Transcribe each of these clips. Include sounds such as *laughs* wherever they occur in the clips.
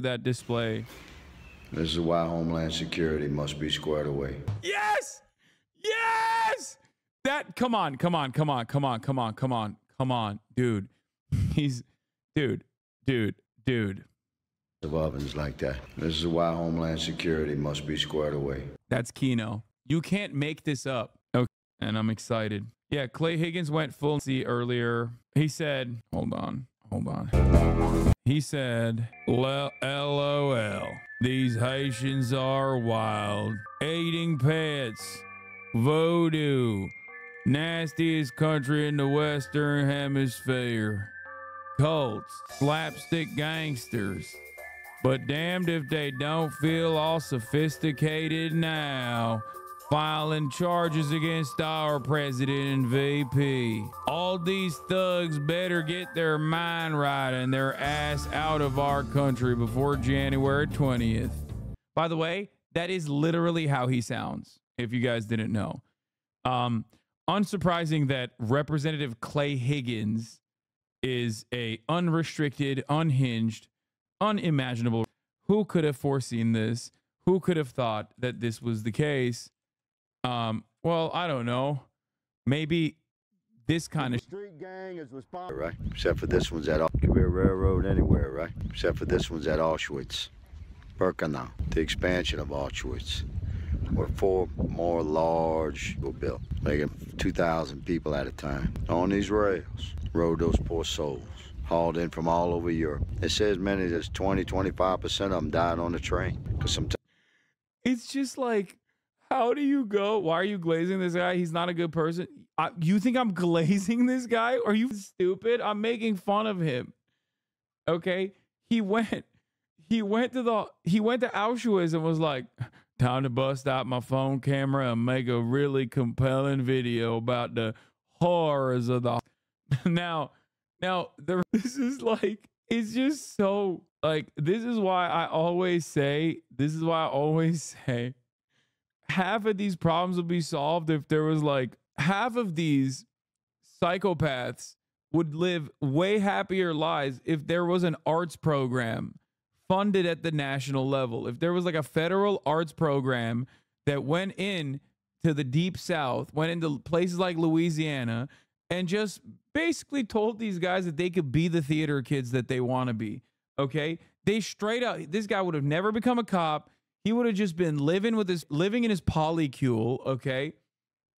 that display. This is why Homeland Security must be squared away. Yes! Yes! That come on, come on, come on, come on, come on, come on, come on, dude. *laughs* He's dude, dude, dude. Of ovens like that. This is why Homeland Security must be squared away. That's Kino. You can't make this up. Okay. And I'm excited. Yeah, Clay Higgins went full C earlier. He said, hold on, hold on. He said, LOL. These Haitians are wild. Eating pets. Voodoo. Nastiest country in the Western Hemisphere. Cults. Slapstick gangsters. But damned if they don't feel all sophisticated now filing charges against our president and VP. All these thugs better get their mind right and their ass out of our country before January 20th. By the way, that is literally how he sounds, if you guys didn't know. Um, unsurprising that Representative Clay Higgins is a unrestricted, unhinged, unimaginable. Who could have foreseen this? Who could have thought that this was the case? Um, well, I don't know. Maybe this kind of street gang is responsible, right? Except for this one's at could be a railroad anywhere, right? Except for this one's at Auschwitz, Birkenau, the expansion of Auschwitz, where four more large were built, making 2,000 people at a time. On these rails rode those poor souls, hauled in from all over Europe. It says many as 20, 25% of them died on the train. Because sometimes it's just like how do you go? Why are you glazing this guy? He's not a good person. I, you think I'm *laughs* glazing this guy? Are you stupid? I'm making fun of him. Okay? He went he went to the he went to Auschwitz and was like, time to bust out my phone camera and make a really compelling video about the horrors of the *laughs* now now *laughs* this is like it's just so like this is why I always say this is why I always say half of these problems would be solved if there was like half of these psychopaths would live way happier lives if there was an arts program funded at the national level. If there was like a federal arts program that went in to the deep south, went into places like Louisiana and just basically told these guys that they could be the theater kids that they want to be. Okay? They straight up this guy would have never become a cop he would have just been living with his living in his polycule, okay?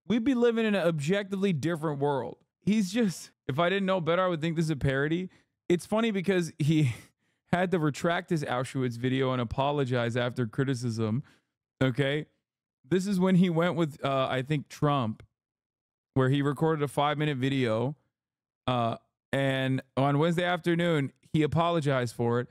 We'd be living in an objectively different world. He's just if I didn't know better, I would think this is a parody. It's funny because he *laughs* had to retract his Auschwitz video and apologize after criticism. Okay. This is when he went with uh, I think Trump, where he recorded a five minute video. Uh, and on Wednesday afternoon, he apologized for it.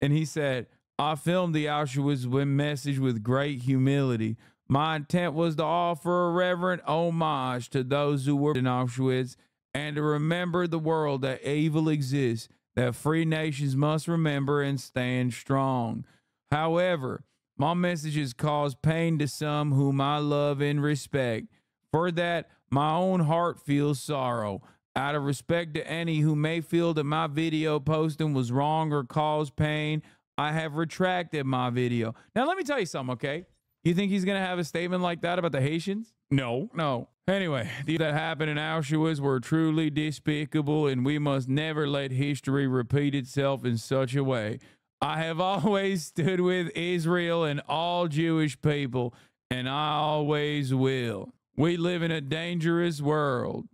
And he said, I filmed the Auschwitz message with great humility. My intent was to offer a reverent homage to those who were in Auschwitz and to remember the world that evil exists, that free nations must remember and stand strong. However, my messages cause pain to some whom I love and respect. For that, my own heart feels sorrow. Out of respect to any who may feel that my video posting was wrong or caused pain, I have retracted my video. Now, let me tell you something, okay? You think he's going to have a statement like that about the Haitians? No, no. Anyway, the that happened in Auschwitz were truly despicable, and we must never let history repeat itself in such a way. I have *laughs* always stood with Israel and all Jewish people, and I always will. We live in a dangerous world,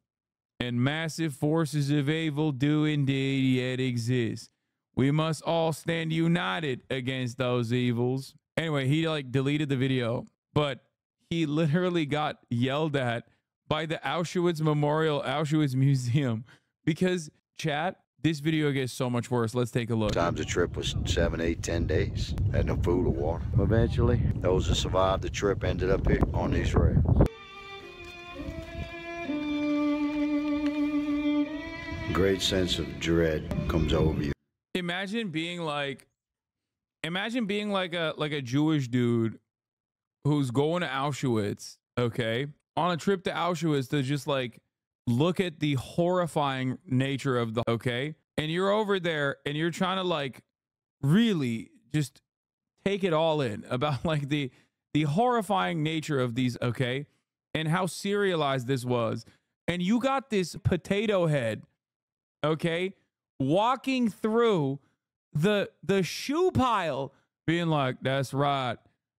and massive forces of evil do indeed yet exist. We must all stand united against those evils. Anyway, he like deleted the video, but he literally got yelled at by the Auschwitz Memorial Auschwitz *laughs* Museum because chat, this video gets so much worse. Let's take a look. Times the trip was seven, eight, ten days. Had no food or water. Eventually, those that survived the trip ended up here on these rails. Great sense of dread comes over you. Imagine being like, imagine being like a like a Jewish dude who's going to Auschwitz, okay, on a trip to Auschwitz to just like look at the horrifying nature of the okay, and you're over there and you're trying to like really just take it all in about *laughs* like the the horrifying nature of these, okay? And how serialized this was. And you got this potato head, okay, walking through the the shoe pile being like, "That's right.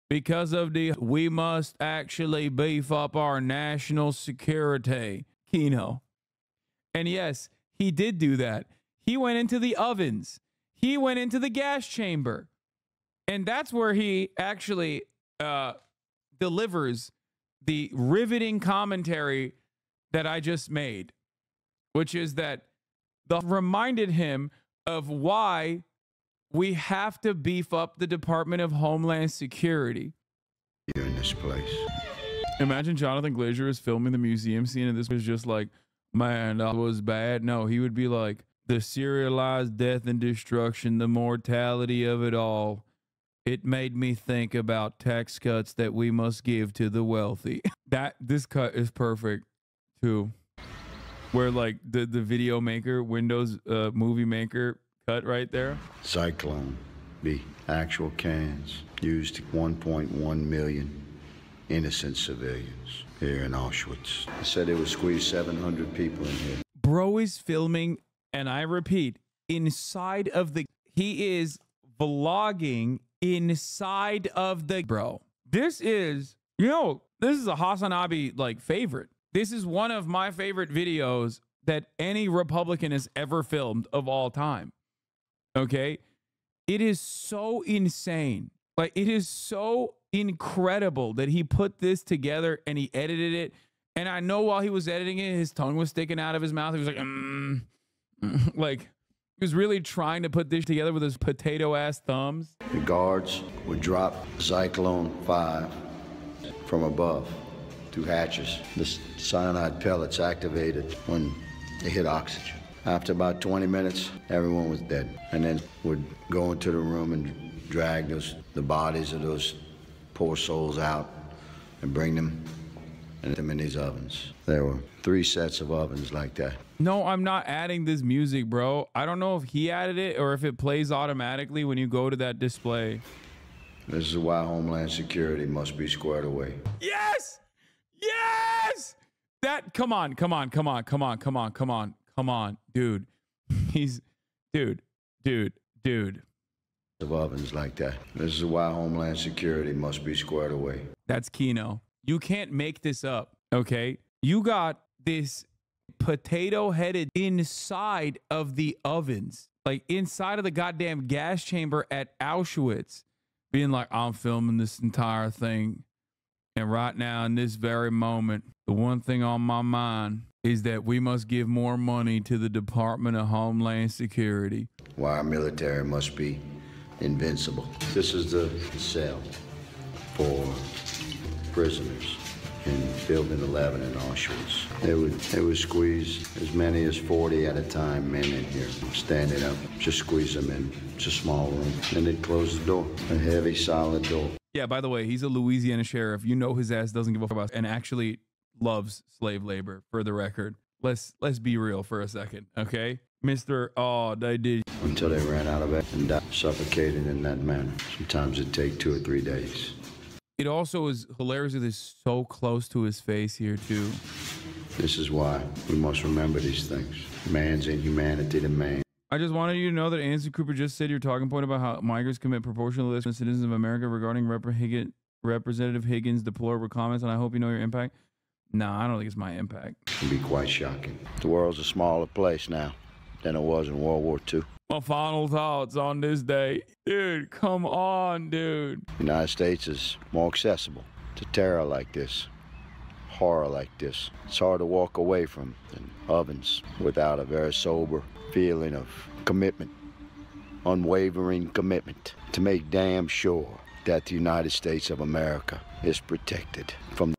Because of the we must actually beef up our national security." Kino. And yes, he did do that. He went into the ovens. He went into the gas chamber. And that's where he actually uh, delivers the riveting commentary that I just made, which is that the reminded him of why we have to beef up the Department of Homeland Security. Here in this place. Imagine Jonathan Glazer is filming the museum scene and this was just like, man, that was bad. No, he would be like, the serialized death and destruction, the mortality of it all. It made me think about tax cuts that we must give to the wealthy. *laughs* that this cut is perfect too. Where like the the video maker, Windows uh, movie maker cut right there. Zyklon B Actual cans used 1.1 million innocent civilians here in Auschwitz. They said they would squeeze 700 people in here. Bro is filming, and I repeat, inside of the. He is vlogging inside of the. Bro, this is, you know, this is a Hasanabi like favorite. This is one of my favorite videos that any Republican has ever filmed of all time. Okay. It is so insane. Like, it is so incredible that he put this together and he edited it. And I know while he was editing it, his tongue was sticking out of his mouth. He was like, mm, *laughs* like, he was really trying to put this together with his potato ass thumbs. The guards would drop Zyklon 5 from above through hatches. The cyanide pellets activated when they hit oxygen. After about 20 minutes, everyone was dead. And then would go into the room and drag those, the bodies of those poor souls out and bring them and them in these ovens. There were three sets of ovens like that. No, I'm not adding this music, bro. I don't know if he added it or if it plays automatically when you go to that display. This is why Homeland Security must be squared away. Yes! Yes! That come on, come on, come on, come on, come on, come on, come on, dude. *laughs* He's dude, dude, dude. Of ovens like that. This is why Homeland Security must be squared away. That's Kino. You can't make this up, okay? You got this potato headed inside of the ovens, like inside of the goddamn gas chamber at Auschwitz, being like, I'm filming this entire thing. And right now, in this very moment, the one thing on my mind is that we must give more money to the Department of Homeland Security. Why our military must be invincible. This is the cell for prisoners in Building 11 in Auschwitz. They would, they would squeeze as many as 40 at a time men in here, standing up, just squeeze them in. It's a small room. And they'd close the door, a heavy, solid door. Yeah, by the way, he's a Louisiana sheriff. You know his ass doesn't give a fuck about and actually loves slave labor, for the record. Let's let's be real for a second, okay? Mr. Oh, they did. Until they ran out of it and died, suffocated in that manner. Sometimes it'd take two or three days. It also is hilarious that it's so close to his face here, too. This is why we must remember these things. Man's inhumanity to man. I just wanted you to know that Anderson Cooper just said your talking point about how migrants commit proportionalist to citizens of America regarding Rep. Higgins, Representative Higgins' deplorable comments, and I hope you know your impact. No, I don't think it's my impact. It can be quite shocking. The world's a smaller place now than it was in World War II. My final thoughts on this day. Dude, come on, dude. The United States is more accessible to terror like this, horror like this. It's hard to walk away from ovens without a very sober feeling of commitment, unwavering commitment to make damn sure that the United States of America is protected from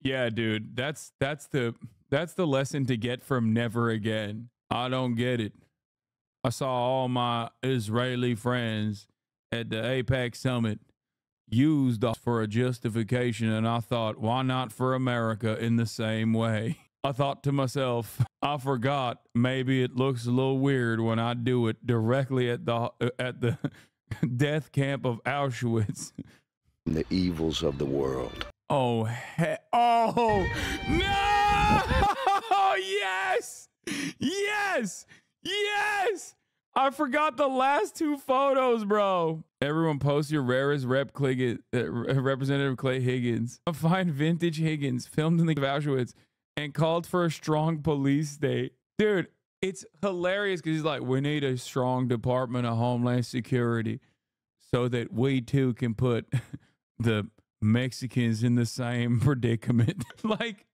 Yeah, dude. That's that's the that's the lesson to get from never again. I don't get it. I saw all my Israeli friends at the AIPAC summit used for a justification, and I thought, why not for America in the same way? I thought to myself, I forgot maybe it looks a little weird when I do it directly at the at the *laughs* death camp of Auschwitz. the evils of the world. Oh, he- oh, no! *laughs* yes! Yes! Yes! I forgot the last two photos, bro. Everyone post your rarest rep Clig- uh, *laughs* Representative Clay Higgins. Find vintage Higgins filmed in the Auschwitz and called for a strong police state. Dude, it's hilarious because he's like, we need a strong Department of Homeland Security so that we too can put *laughs* the Mexicans in the same *laughs* predicament. like,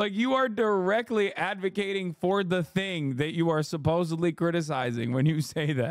like you are directly advocating for the thing that you are supposedly criticizing when you say that.